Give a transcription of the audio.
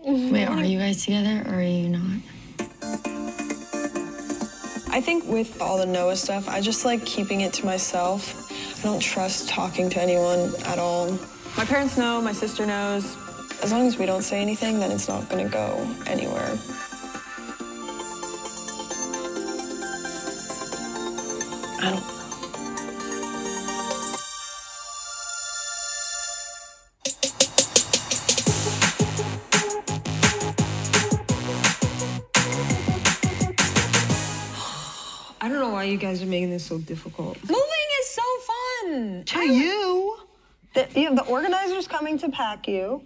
Wait, are you guys together or are you not? I think with all the Noah stuff, I just like keeping it to myself. I don't trust talking to anyone at all. My parents know, my sister knows. As long as we don't say anything, then it's not gonna go anywhere. I don't I don't know why you guys are making this so difficult. Moving is so fun. To you. The, you know, the organizer's coming to pack you.